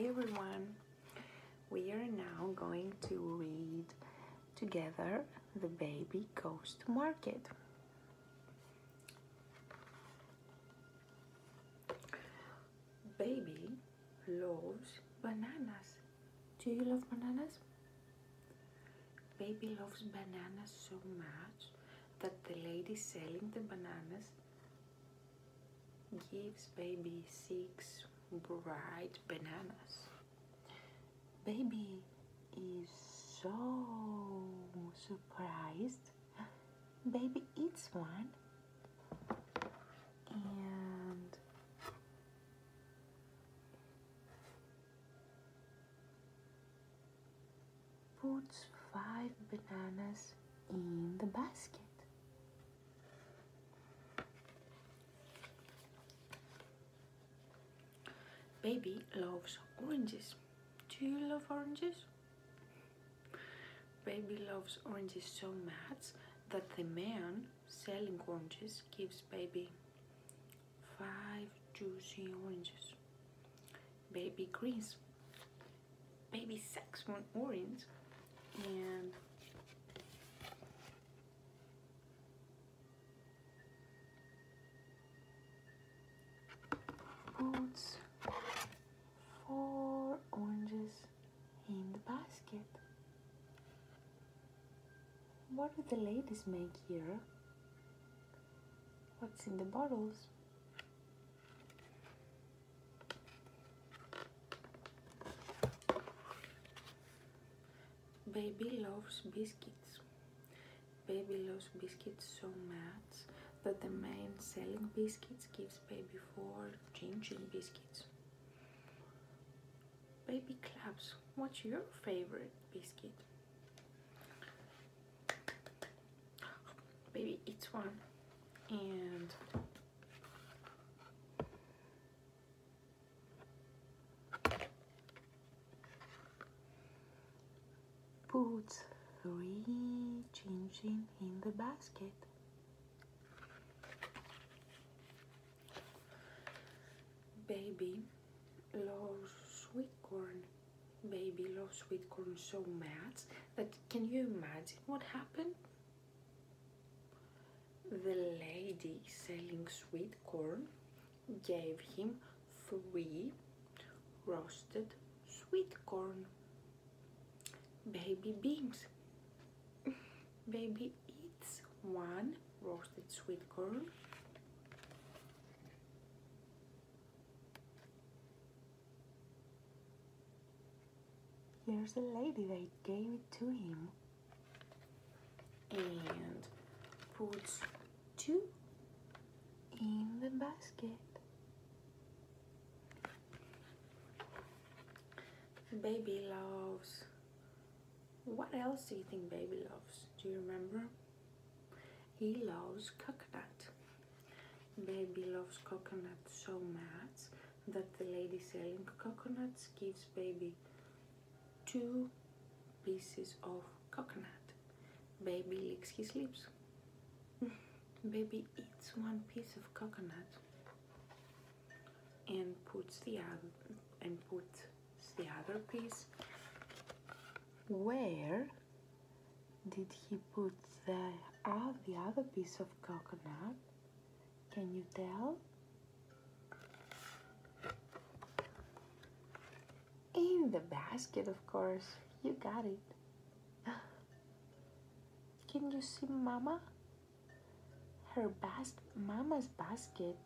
Hi everyone. We are now going to read together The Baby Goes to Market. Baby loves bananas. Do you love bananas? Baby loves bananas so much that the lady selling the bananas gives baby six bright bananas. Baby is so surprised. Baby eats one and puts five bananas in the basket. Baby loves oranges. Do you love oranges? Baby loves oranges so much that the man selling oranges gives baby five juicy oranges. Baby grins. Baby sucks one orange and puts four oranges in the basket. What do the ladies make here? What's in the bottles? Baby loves biscuits. Baby loves biscuits so much that the man selling biscuits gives baby four ginger biscuits. Baby. What's your favorite biscuit? Baby eats one and put three chin chin in the basket. Baby loves sweet corn. Baby loves sweet corn so much that can you imagine what happened? The lady selling sweet corn gave him three roasted sweet corn. Baby beams. Baby eats one roasted sweet corn. Here's a lady that gave it to him and puts two in the basket. Baby loves. What else do you think baby loves? Do you remember? He loves coconut. Baby loves coconut so much that the lady selling coconuts gives baby two pieces of coconut. Baby licks his lips. Baby eats one piece of coconut and puts the other and puts the other piece. Where did he put the uh, the other piece of coconut? Can you tell? In the basket, of course. You got it. Can you see Mama? Her bas Mama's basket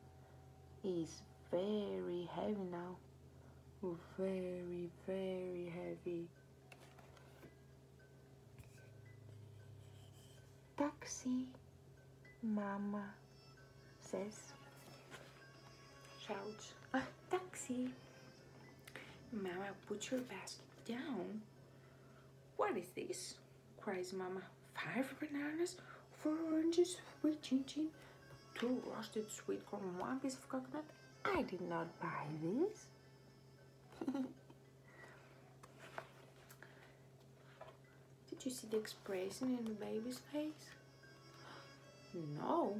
is very heavy now. Very, very heavy. Taxi, Mama says. Shouts. Ah, taxi. Mama, put your basket down. What is this? cries Mama. Five bananas, four oranges, three chin chin, two roasted sweet corn, one piece of coconut. I did not buy this. did you see the expression in the baby's face? No,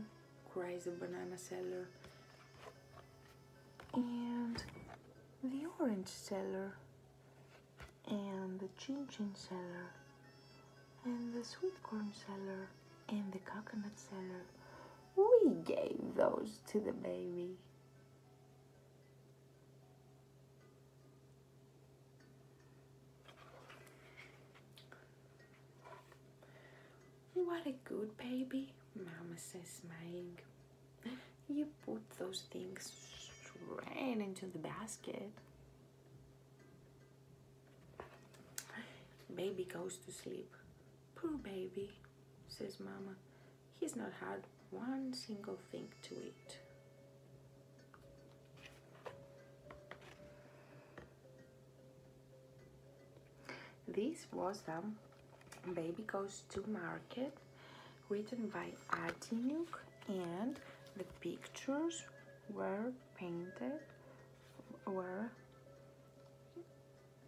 cries the banana seller. And the orange seller and the chin chin seller and the sweet corn seller and the coconut seller. We gave those to the baby. What a good baby, Mama says, smiling. You put those things straight into the basket. Baby goes to sleep. Poor baby, says Mama. He's not had one single thing to eat. This was the Baby Goes to Market, written by Atinuke, and the pictures were painted, were,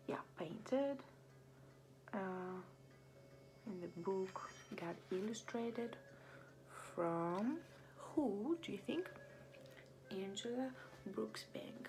yeah, painted. Uh, and the book got illustrated from who do you think? Angela Brooksbank.